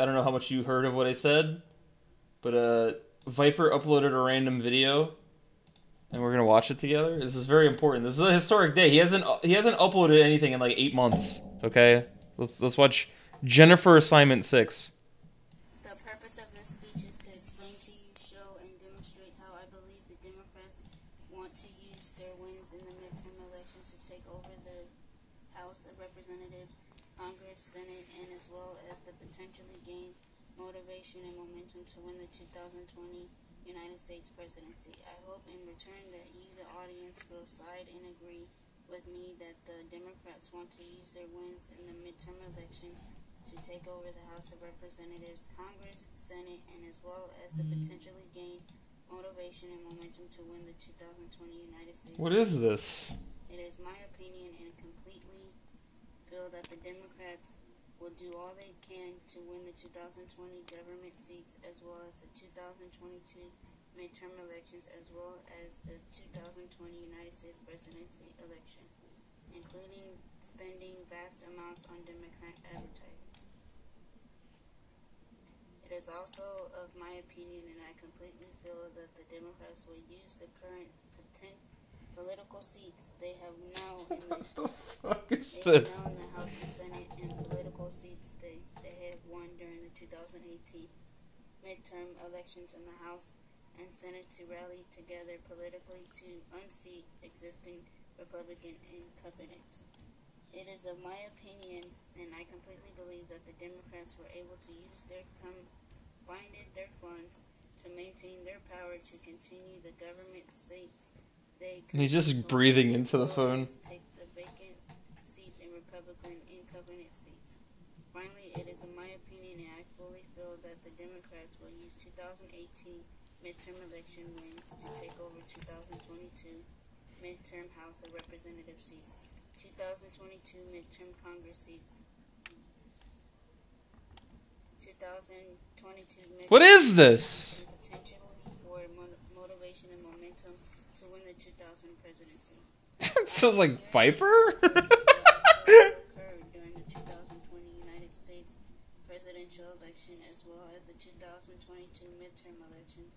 I don't know how much you heard of what I said, but uh, Viper uploaded a random video, and we're gonna watch it together. This is very important. This is a historic day. He hasn't he hasn't uploaded anything in like eight months. Okay, let's let's watch Jennifer Assignment Six. The purpose of this speech is to explain to you, show, and demonstrate how I believe the Democrats want to use their wins in the midterm elections to take over the House of Representatives, Congress, Senate, and as well as the potentially gain motivation and momentum to win the 2020 United States presidency. I hope in return that you, the audience, will side and agree with me that the Democrats want to use their wins in the midterm elections to take over the House of Representatives, Congress, Senate, and as well as to potentially gain motivation and momentum to win the 2020 United States. What is this? It is my opinion and completely feel that the Democrats will do all they can to win the 2020 government seats as well as the 2022 midterm elections as well as the 2020 United States presidency election, including spending vast amounts on Democrat advertising. It is also of my opinion, and I completely feel that the Democrats will use the current potent political seats they have now in the What the fuck is they this? have now in the House and Senate and political seats they, they have won during the 2018 midterm elections in the House and Senate to rally together politically to unseat existing Republican incumbents. It is of my opinion, and I completely believe that the Democrats were able to use their combined their funds to maintain their power to continue the government seats they He's just breathing into the phone. Take the vacant seats in Republican incumbent seats. Finally, it is in my opinion, and I fully feel that the Democrats will use 2018 midterm election wins to take over 2022 midterm House of Representative seats, 2022 midterm Congress seats, 2022 midterm What is this? potentially for mo- motivation and momentum to win the 2000 presidency. Sounds like Viper. during the 2020 United States presidential election as well as the 2022 midterm elections.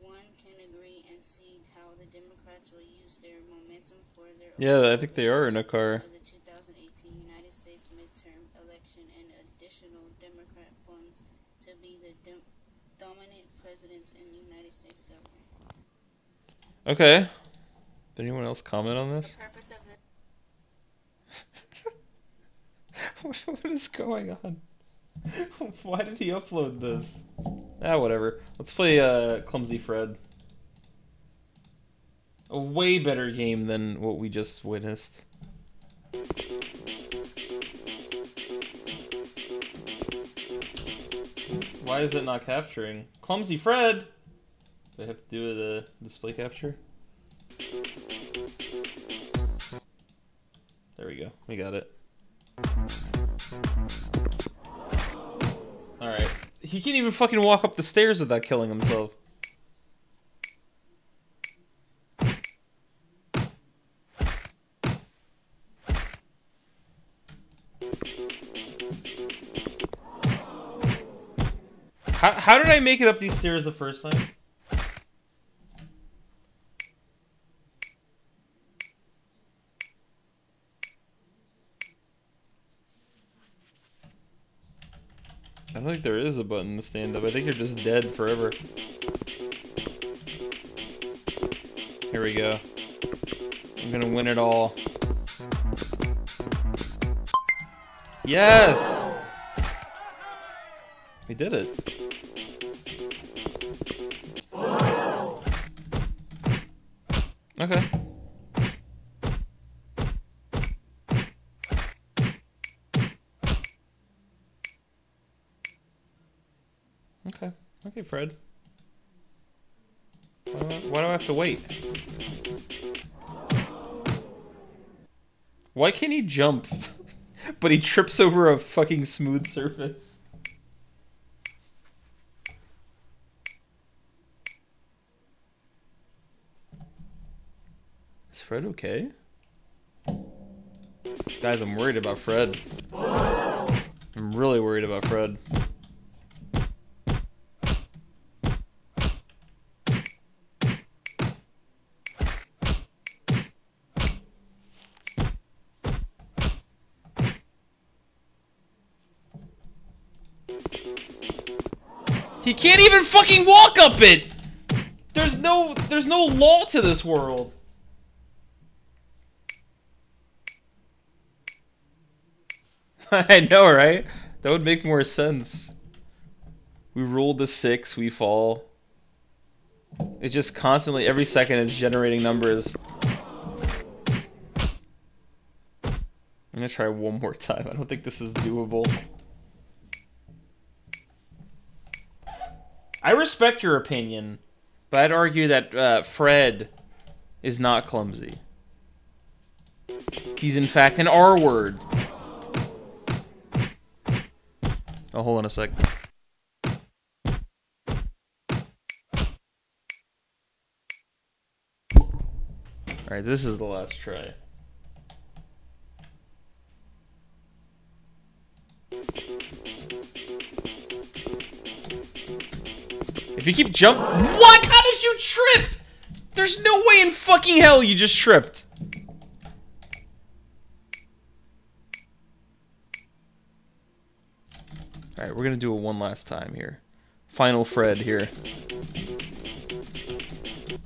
One can agree and see how the Democrats will use their momentum for their yeah, I think they are in a car. the 2018 United States midterm election and additional Democrat funds to be the dom- dominant presidents in the United States government. Okay. Did anyone else comment on this? What is going on? Why did he upload this? Ah, whatever. Let's play uh, Clumsy Fred. A way better game than what we just witnessed. Why is it not capturing? Clumsy Fred! Do I have to do the display capture? There we go. We got it. Alright. He can't even fucking walk up the stairs without killing himself. How, how did I make it up these stairs the first time? I don't think there is a button to stand up. I think you're just dead forever. Here we go. I'm gonna win it all. Yes! We did it. Fred. Why do I, have to wait? Why can't he jump? but he trips over a fucking smooth surface. Is Fred okay? Guys, I'm worried about Fred. I'm really worried about Fred. He can't even fucking walk up it! There's no there's no law to this world. I know, right? That would make more sense. We rolled a six, we fall. It's just constantly, every second, it's generating numbers. I'm gonna try one more time. I don't think this is doable. I respect your opinion, but I'd argue that uh, Fred is not clumsy. He's in fact an R word. Oh, hold on a sec. Alright, this is the last try. If you keep jump- WHAT?! How did you trip?! There's no way in fucking hell you just tripped! Alright, we're gonna do it one last time here. Final Fred here.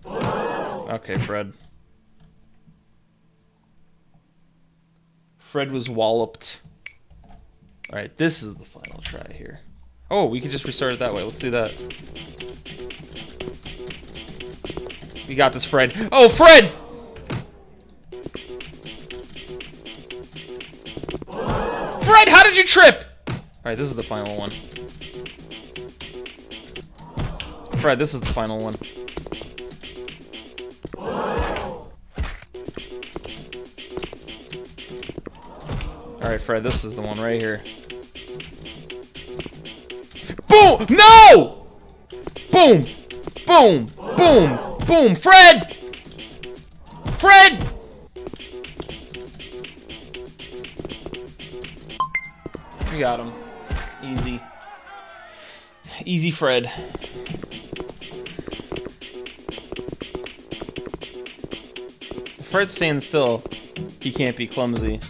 Okay, Fred. Fred was walloped. Alright, this is the final try here. Oh, we could just restart it that way. Let's do that. We got this, Fred. Oh, Fred! Fred, how did you trip? Alright, this is the final one. Fred, this is the final one. Alright, Fred, this is the one right here. Boom! No! Boom! Boom! Boom! Boom! Fred! Fred! We got him. Easy. Easy, Fred. Fred's staying still. He can't be clumsy.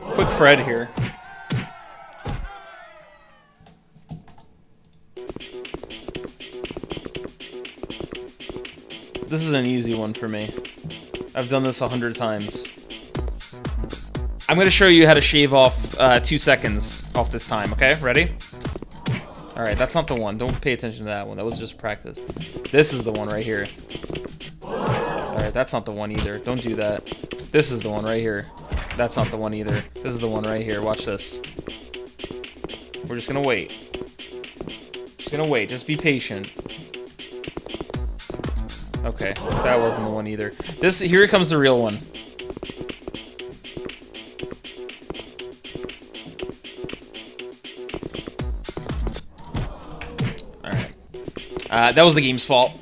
Quick Fred here. One for me. I've done this a hundred times. I'm gonna show you how to shave off uh, two seconds off this time, okay? Ready? Alright, that's not the one. Don't pay attention to that one. That was just practice. This is the one right here. Alright, that's not the one either. Don't do that. This is the one right here. That's not the one either. This is the one right here. Watch this. We're just gonna wait. Just gonna wait. Just be patient. Okay, that wasn't the one either. This here comes the real one. Alright. Uh, that was the game's fault.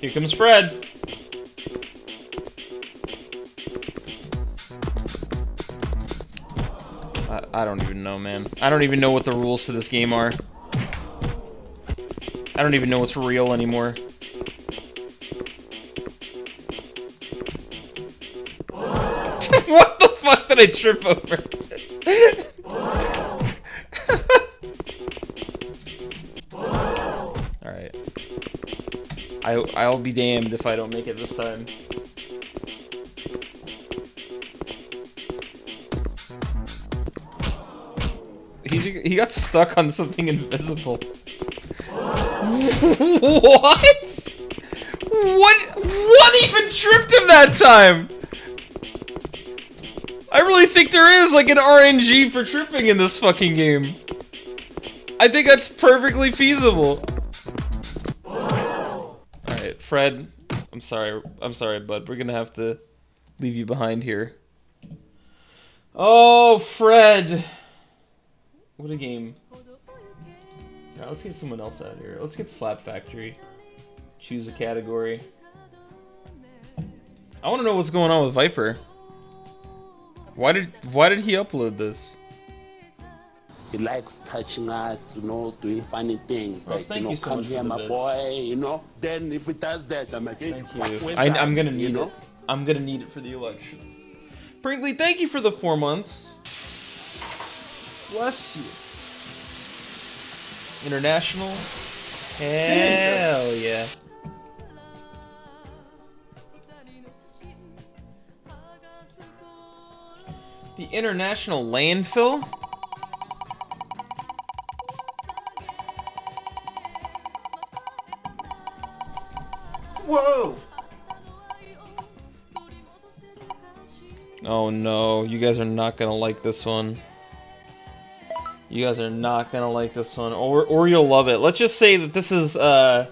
Here comes Fred. I, I don't even know, man. I don't even know what the rules to this game are. I don't even know what's real anymore. what the fuck did I trip over? Alright. I, I'll be damned if I don't make it this time. He, got stuck on something invisible. what? What? What even tripped him that time? I really think there is like an RNG for tripping in this fucking game. I think that's perfectly feasible. Alright, Fred. I'm sorry. I'm sorry, bud. We're gonna have to leave you behind here. Oh, Fred. What a game. Alright, let's get someone else out here. Let's get Slap Factory. Choose a category. I want to know what's going on with Viper. Why did why did he upload this? he likes touching us, you know, doing funny things. Well, like, thank you know, you so come much for here, my bits. boy, you know. Then if he does that, I'm like, hey, Thank you. I, I'm gonna You need know? it. I'm gonna need it for the election. Brinkley, thank you for the four months. Bless you. International. Hell yeah. The international landfill. Whoa. Oh no, you guys are not gonna like this one. You guys are not gonna like this one, or or you'll love it. Let's just say that this is uh,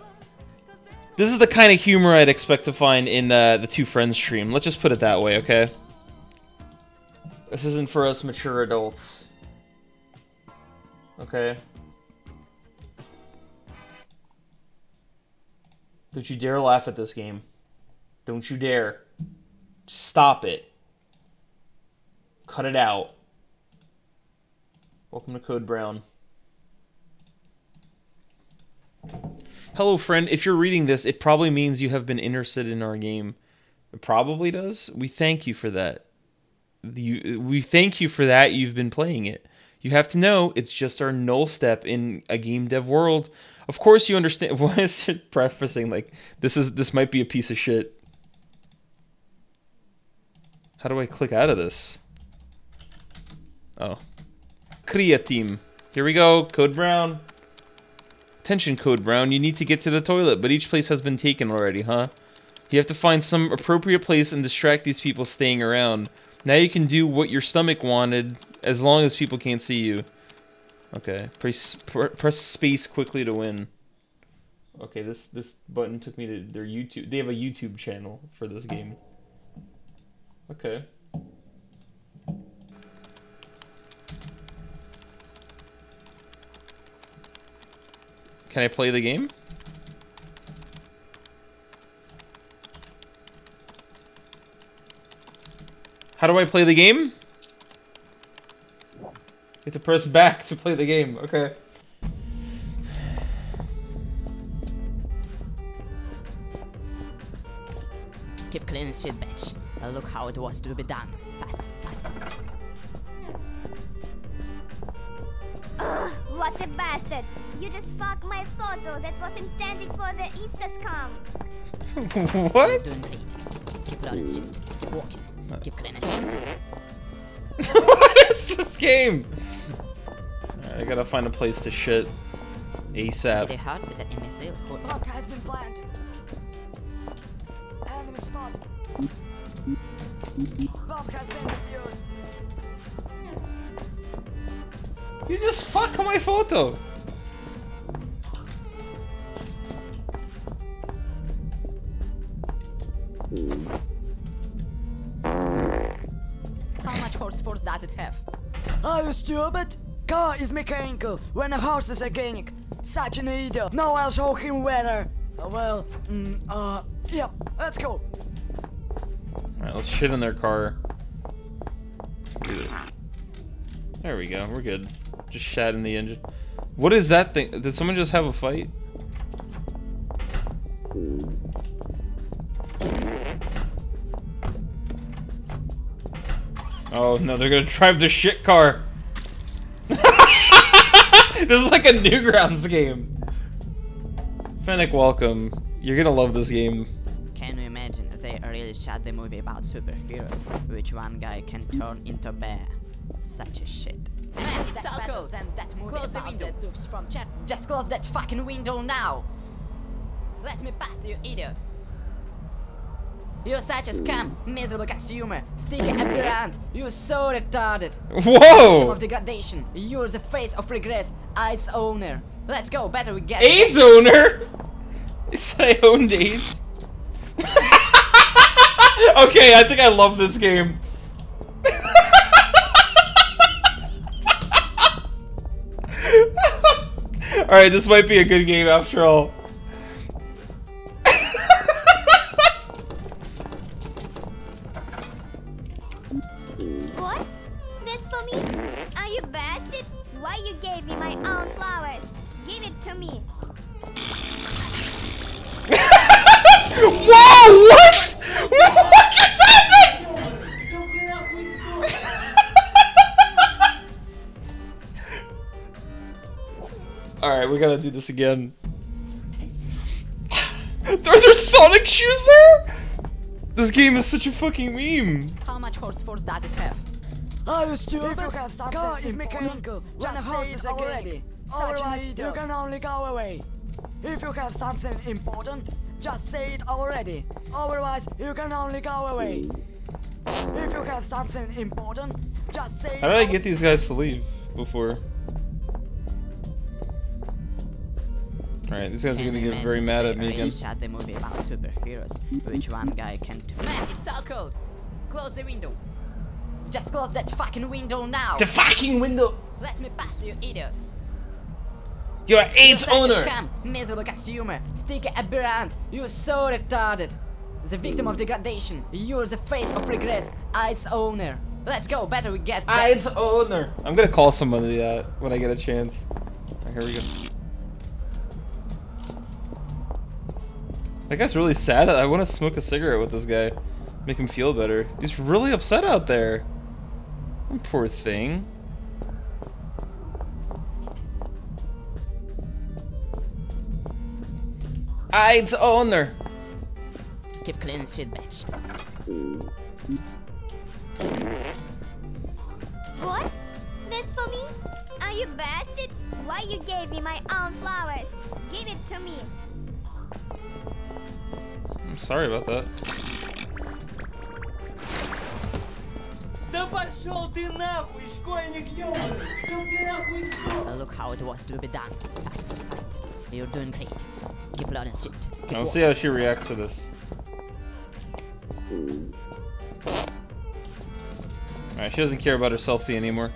this is the kind of humor I'd expect to find in uh, the two friends stream. Let's just put it that way, okay? This isn't for us mature adults. Okay. Don't you dare laugh at this game. Don't you dare. Stop it. Cut it out. Welcome to Code Brown. Hello, friend. If you're reading this, it probably means you have been interested in our game. It probably does. We thank you for that. You, we thank you for that. You've been playing it. You have to know it's just our null step in a game dev world. Of course, you understand. Why is it prefacing like this is this might be a piece of shit? How do I click out of this? Oh. Creatine. Here we go. Code Brown. Attention, Code Brown. You need to get to the toilet, but each place has been taken already, huh? You have to find some appropriate place and distract these people staying around. Now you can do what your stomach wanted as long as people can't see you. Okay. Press, press space quickly to win. Okay, this this button took me to their YouTube. They have a YouTube channel for this game. Okay. Can I play the game? How do I play the game? You have to press back to play the game. Okay. Keep clean shit, bitch. Uh, look how it was to be done. Bastard! You just fucked my photo that was intended for the Insta scam. what? Doing great. Keep learning shit. Keep walking. Keep cleaning what is this game? Alright, I gotta find a place to shit ASAP. you heard? Is that imbecile? Who- has been planted. Enemy spot. Bomb has been defused. You just fuck my photo. Stupid? Car is mechanical when a horse is organic. Such an idiot. Now I'll show him whether. Uh, well, mm, uh, yep. Let's go. Alright, let's shit in their car. There we go, we're good. Just shat in the engine. What is that thing? Did someone just have a fight? Oh no, they're gonna drive the shit car. this is like a Newgrounds game. Fennec, welcome. You're gonna love this game. Can you imagine if they really shot the movie about superheroes, which one guy can turn into bear? Such a shit. That's better than that movie Close the about window. the dudes from chat. Just close that fucking window now! Let me pass, you idiot! You're such a scam, miserable consumer, sticky aberrant, you're so retarded. Victim Whoa! of degradation, you're the face of regress, Ah, AIDS owner. Let's go, better we get AIDS owner? He said I owned AIDS. okay, I think I love this game. Alright, this might be a good game after all. This again. Are there Sonic shoes there? This game is such a fucking meme. How much horse force does it have? Are you stupid? If you have something Car is important, mechanical. just When say horse it is already. already. Such Otherwise, you can only go away. If you have something important, just say it already. Otherwise, you can only go away. If you have something important, just say How did I get these guys to leave before? Alright, these guys are gonna get very mad at me again. shot the movie about superheroes, which one guy can do. Man, it's so cold. Close the window. Just close that fucking window now. The fucking window! Let me pass, you idiot. You're an AIDS Such owner! Scam, miserable consumer, sticky aberrant, you're so retarded. The victim of degradation, you're the face of regress, AIDS owner. Let's go, better we get that. AIDS owner! I'm gonna call somebody that when I get a chance. Alright, here we go. That guy's really sad. I want to smoke a cigarette with this guy. Make him feel better. He's really upset out there. Oh, poor thing. AIDS owner! Keep clean shit, bitch. What? That's for me? Are you bastards? Why you gave me my own flowers? Give it to me. I'm sorry about that. Да пошел ты нахуй, школьник ёбаный! Что ты нахуй кто? Uh, look how it was to be done. Fast, fast. You're doing great. Keep learning shit. Keep I'll walking. see how she reacts to this. Alright, she doesn't care about her selfie anymore.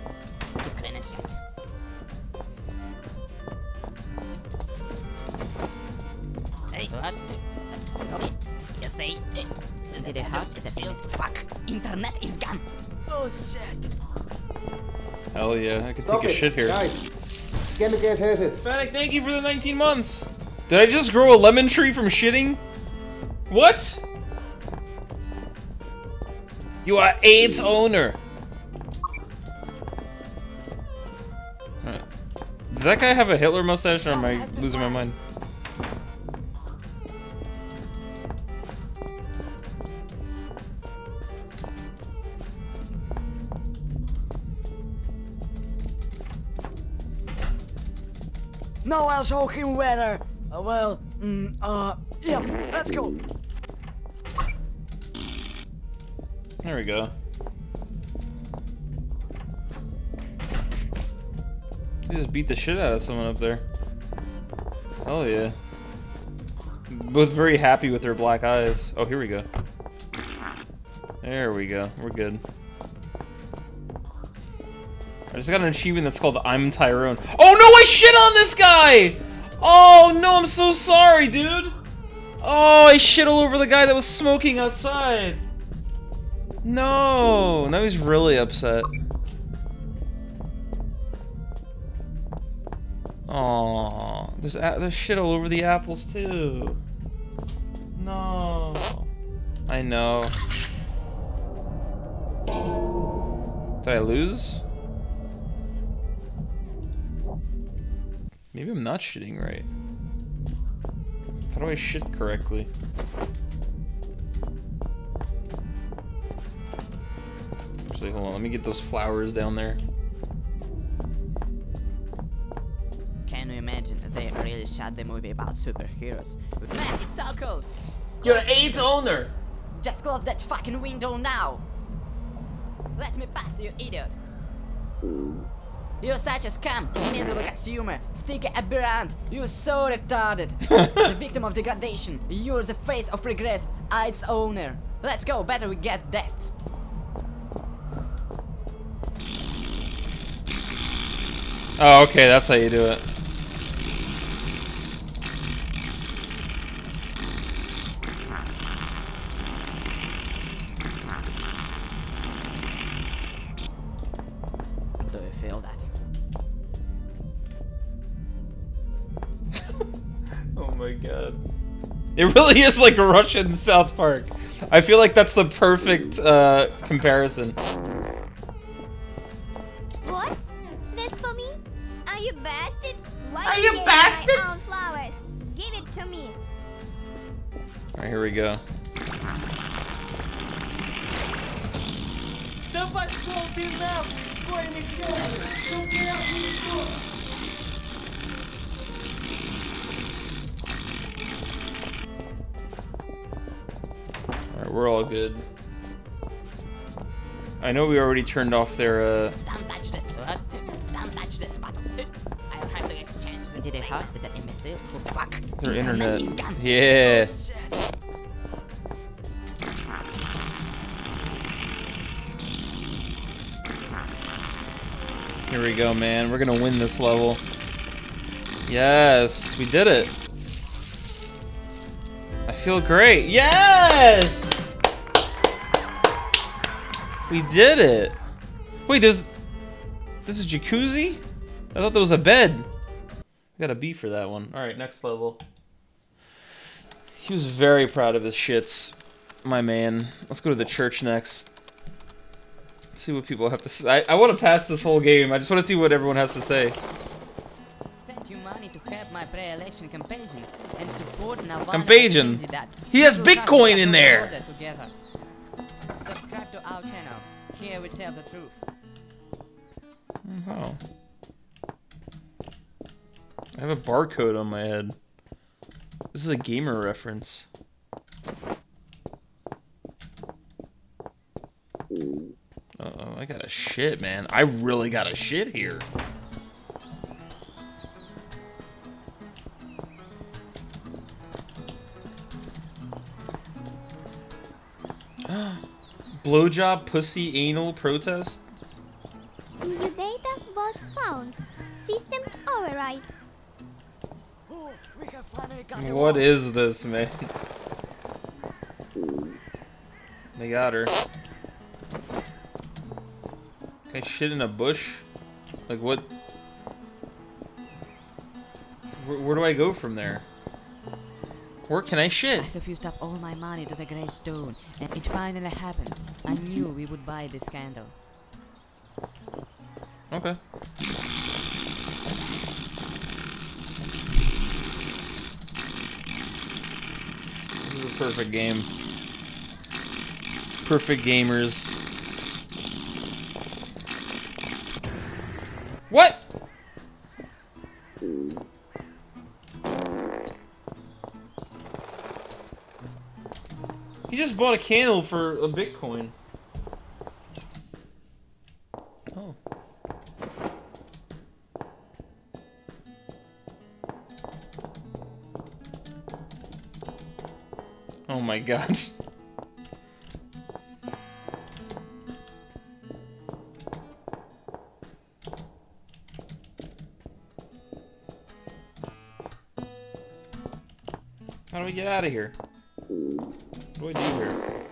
It, shit here. Guys, get the gas headed. Fennec, thank you for the 19 months! Did I just grow a lemon tree from shitting? What? You are AIDS owner! Alright. Did that guy have a Hitler mustache or am I losing my mind? No, I'll show him whether. Uh, well, mm, uh, yeah, let's go. There we go. You just beat the shit out of someone up there. Oh yeah. Both very happy with their black eyes. Oh, here we go. There we go. We're good. I just got an achievement that's called I'm Tyrone. Oh no, I shit on this guy! Oh no, I'm so sorry, dude! Oh, I shit all over the guy that was smoking outside. No, now he's really upset. Oh, there's there's shit all over the apples too. No, I know. Did I lose? Maybe I'm not shitting right. How do I shit correctly? Actually, hold on. Let me get those flowers down there. Can you imagine if they really shot the movie about superheroes? Man, it's so cold! You're an AIDS owner. Just close that fucking window now! Let me pass, you idiot! You're such a scam, miserable consumer, sticky aberrant, you're so retarded! the victim of degradation, you're the face of regress, its owner. Let's go, better we get dest. Oh, okay. That's how you do it. It really is like Russian South Park. I feel like that's the perfect uh, comparison. I know we already turned off their, uh... Don't touch this word. Don't touch this bottle. I'll have to exchange this. Did it hurt? Is that imbecile? Oh, fuck. Their internet. Yeah. Here we go, man. We're gonna win this level. Yes, we did it. I feel great. Yes! We did it. Wait, there's... This is jacuzzi? I thought there was a bed. I got a B for that one. Alright, next level. He was very proud of his shits. My man. Let's go to the church next. See what people have to say. I, I want to pass this whole game. I just want to see what everyone has to say. Send you money to help my pre-election campaign and support Navalny Campaign? He has We will crash Bitcoin in there. Together. Our channel. Here we tell the truth. Oh. I have a barcode on my head. This is a gamer reference. Uh oh, I got a shit, man. I really got a shit here. Blowjob, pussy, anal protest? New data was found. System override. We have finally got you What all. is this, man? They got her. Can I shit in a bush? Like what? Where, where do I go from there? Where can I shit? I have used up all my money to the gravestone, and it finally happened. I knew we would buy this candle. Okay. This is a perfect game. Perfect gamers. What? He just bought a candle for a Bitcoin. My god. How do we get out of here? What do I do here?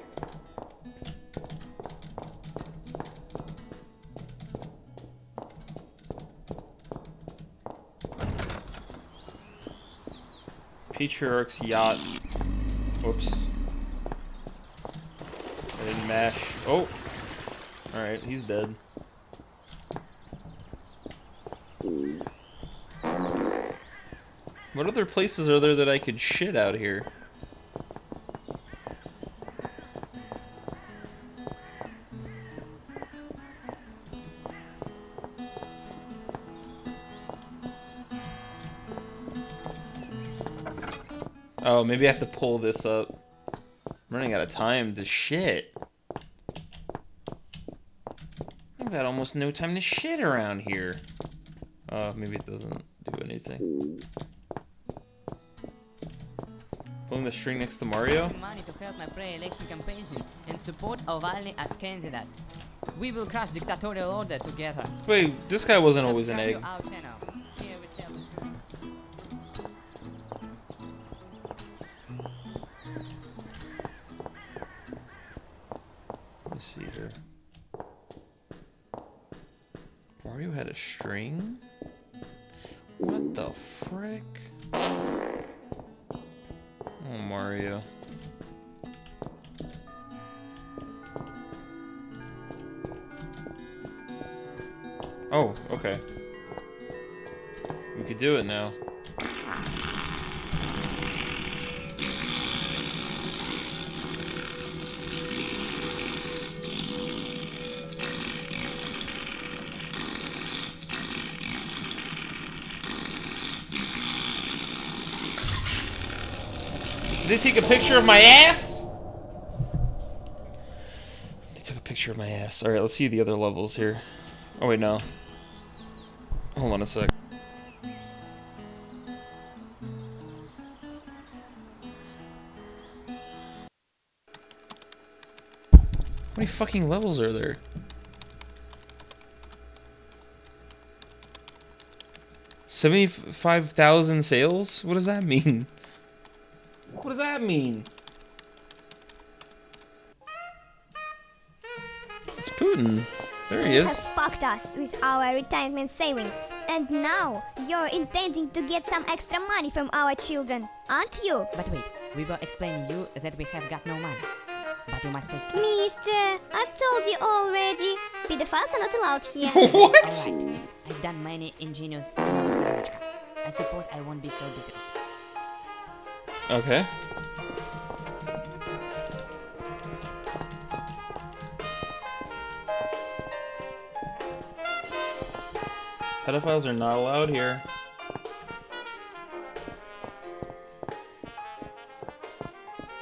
Patriarch's yacht. Whoops. I didn't mash. Oh! Alright, he's dead. What other places are there that I could shit out here? Oh, maybe I have to pull this up. I'm running out of time to shit. I've got almost no time to shit around here. Oh, maybe it doesn't do anything. Pulling the string next to Mario? money to help my pre-election campaign and support Navalny as candidate. We will crush dictatorial order together. Wait, this guy wasn't always an egg. A picture of my ass? They took a picture of my ass. Alright, let's see the other levels here. Oh, wait, no. Hold on a sec. How many fucking levels are there? Seventy-five thousand sales? What does that mean? What does that mean? It's Putin. There he You is. have fucked us with our retirement savings. And now you're intending to get some extra money from our children, aren't you? But wait, we were explaining you that we have got no money. But you must stay. Mister, I've told you already. Pedophiles are not allowed here. It's alright. I've done many ingenious I suppose I won't be so difficult. Okay. Pedophiles are not allowed here.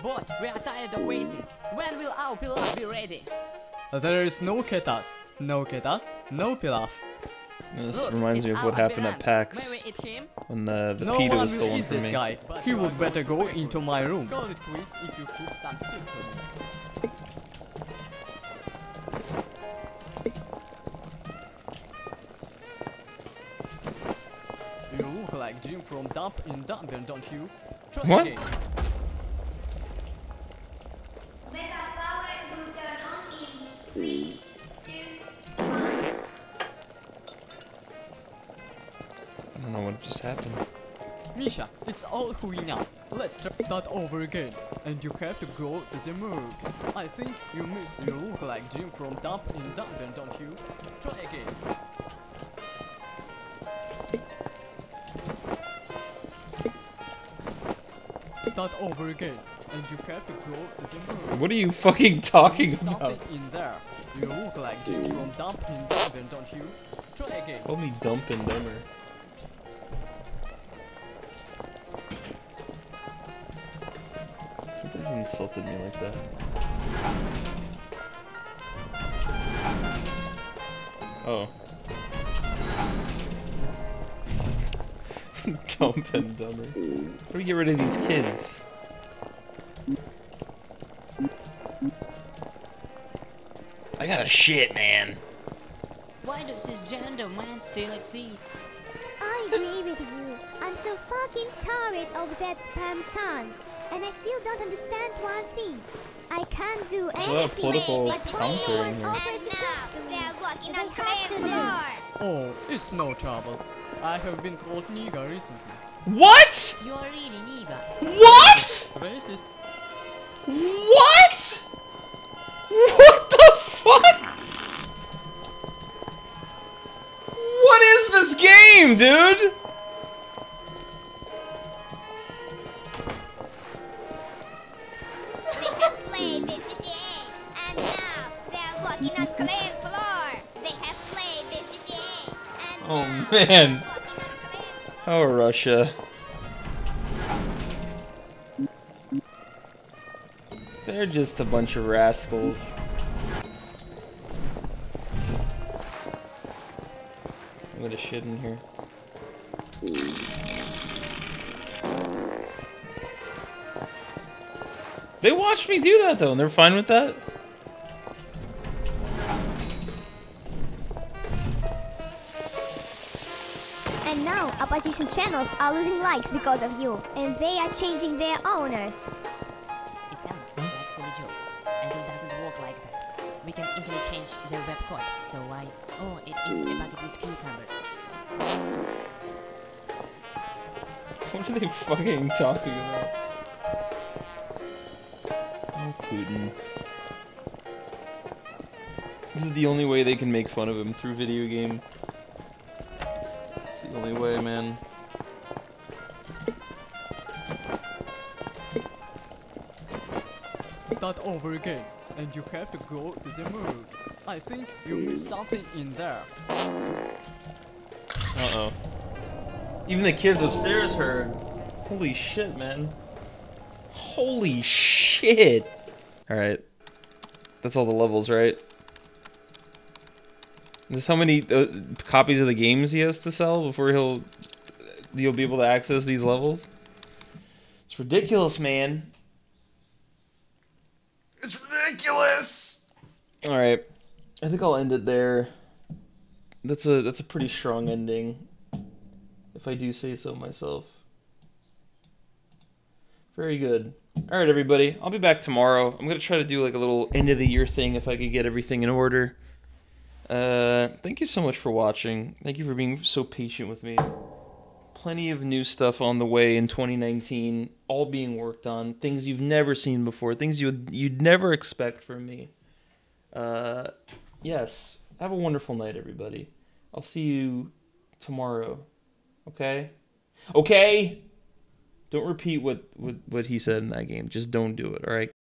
Boss, we are tired of waiting. When will our pilaf be ready? There is no ketas, no ketas, no pilaf. This Look, reminds me of what our happened at PAX May we when uh, the no pedo was will stolen from this me. guy. He would better go into my room. Call it quits if you cook some soup for me. You look like Jim from Dump in Dumper, don't you? Try What? again. Huina. Let's start over again. And you have to go to the morgue. I think you missed. You look like Jim from Dump in Dumper, don't you? Try again. Start over again. And you have to go to the morgue. What are you fucking talking Something about? in there. You look like Jim from Dump in Dumper, don't you? Try again. Call me dumb and dumber. Insulted me like that. Oh. dumb and dumber. How do we get rid of these kids? I got a shit, man. Why does this gender man still exist? I agree with you. I'm so fucking tired of that spam tongue. And I still don't understand one thing. I can't do a lot of anything political but in here. offers to talk to me. And I have to do. Oh, it's no trouble. I have been called nigger recently. What? You're really nigga. What? Racist. What? What the fuck? What is this game, dude? Man. Oh, Russia. They're just a bunch of rascals. I'm gonna shit in here. They watched me do that though, and they're fine with that. Opposition channels are losing likes because of you. And they are changing their owners. It sounds like a silly joke, and it doesn't work like that. We can easily change the web code, so why? Oh, it is a bucket with cucumbers. What are they fucking talking about? Oh, Putin. This is the only way they can make fun of him through video game. It's the only way, man. Start over again, and you have to go to the mood. I think you missed something in there. Uh-oh. Even the kids upstairs heard. Holy shit, man. Holy shit! Alright. That's all the levels, right? This is how many uh, copies of the games he has to sell before he'll you'll be able to access these levels? It's ridiculous, man. It's ridiculous. All right. I think I'll end it there. That's a that's a pretty strong ending if I do say so myself. Very good. All right, everybody. I'll be back tomorrow. I'm gonna try to do like a little end of the year thing if I could get everything in order. Uh, thank you so much for watching. Thank you for being so patient with me. Plenty of new stuff on the way in 2019, all being worked on. Things you've never seen before. Things you'd you'd never expect from me. Uh, yes. Have a wonderful night, everybody. I'll see you tomorrow. Okay? Okay? Don't repeat what, what, what he said in that game. Just don't do it, alright?